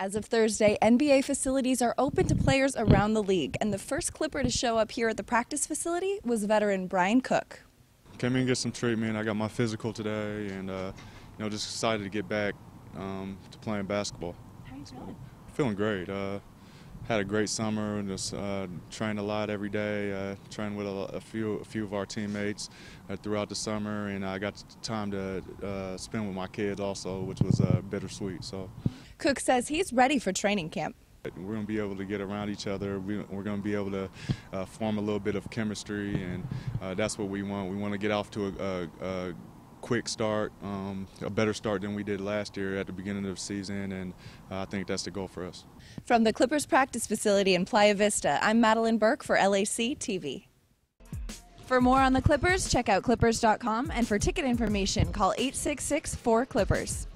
As of Thursday, NBA facilities are open to players around the league, and the first Clipper to show up here at the practice facility was veteran Brian Cook. Came in and get some treatment. I got my physical today, and uh, you know, just excited to get back um, to playing basketball. How you feeling? Feeling great. Uh, had a great summer and just uh, trained a lot every day. Uh, trained with a, a, few a few of our teammates uh, throughout the summer, and I got time to uh, spend with my kids also, which was uh, bittersweet. So. Cook says he's ready for training camp. We're going to be able to get around each other. We, are going to be able to uh, form a little bit of chemistry, and uh, that's what we want. We want to get off to a, a, a quick start, um, a better start than we did last year at the beginning of the season, and uh, I think that's the goal for us. From the Clippers practice facility in Playa Vista, I'm Madeline Burke for LAC TV. For more on the Clippers, check out clippers.com, and for ticket information, call 866 4 Clippers.